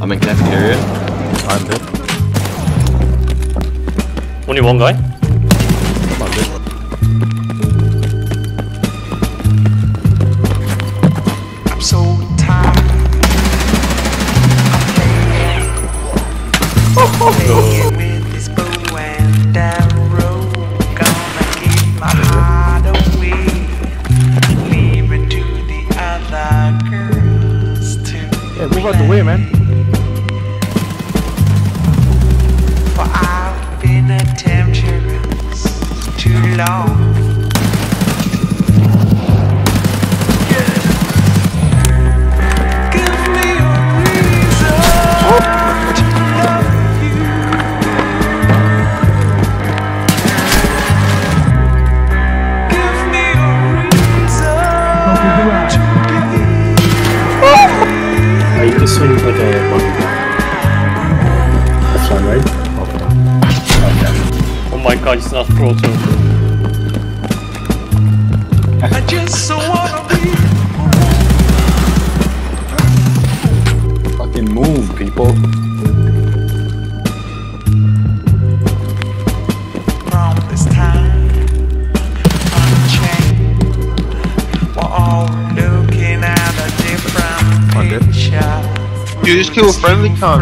I'm in cafeteria. I'm dead. Only one guy? Fine, right? Oh my god, it's not proto. I just wanna be Fucking move, people. from this time unchained. We're all looking at a different Okay. picture. You just kill a friendly cunt.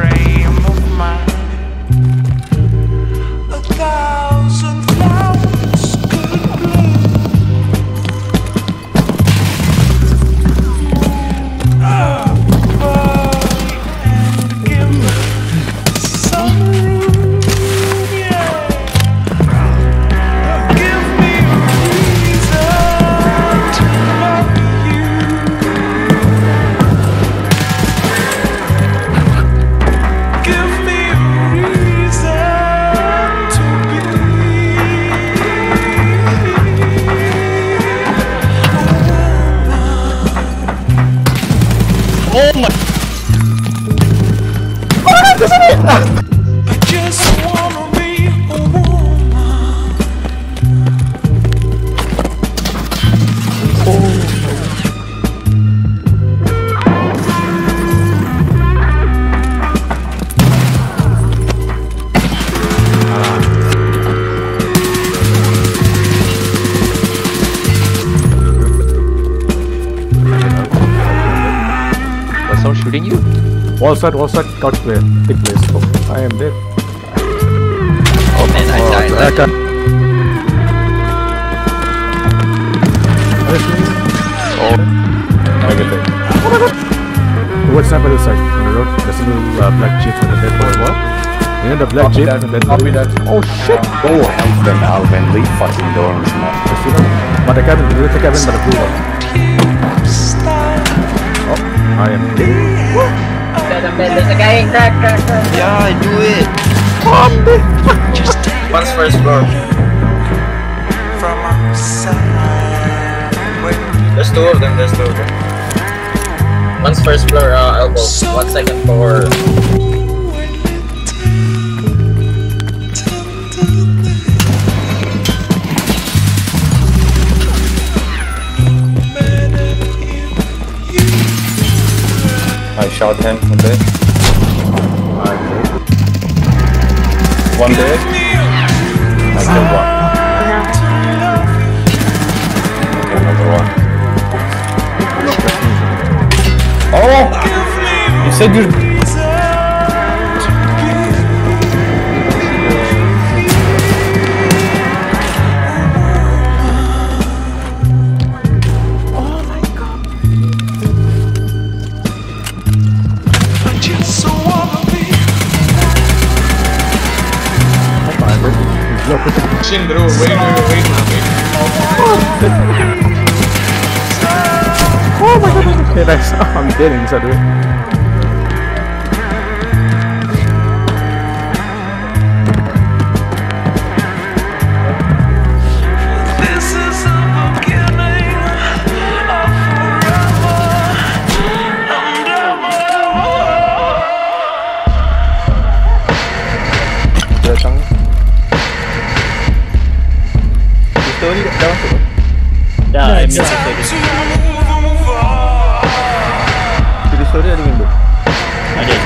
Shooting you? Wall side, wall side, couch player. Big place. Oh, I am dead. Oh, man, I died. I can Oh, I get it. What's up on the side? On the road? There's a little uh, black jeep on the dead boy. What? You know the black jeep? That Copy that. Oh shit! Oh, help them out and leave fucking dorms, man. You see that? But the cabin, the little cabin by the blue one. Oh, I am dead. Dead, I'm dead. There's a guy in crack, crack, crack. yeah, do it. One's first floor. From outside. There's two of them, there's two of them. One's first floor, uh, elbow. One second floor. Shot him. One dead. I killed one. Okay, another one. Oh! You said you. Chin, bro. Wait, wait, wait, wait. Oh Okay, nice. I'm dead inside of I to move on. Jadi story ada window. I did.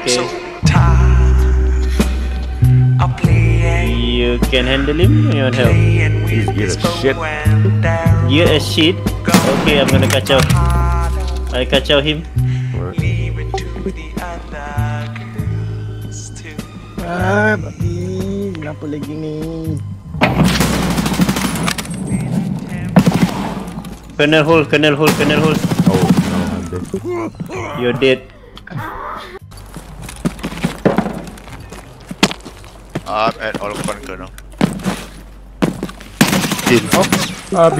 Okay. tired of playing, You can handle him. You help? as bow shit. Gear as shit. Okay, I'm gonna kacau. I kacau him. Ah, babi. Kenapa lagi ni? Kernel hole, kernel hole, kernel hole. Oh, no, I'm dead. You're dead. I'm at all bunker now. Uh,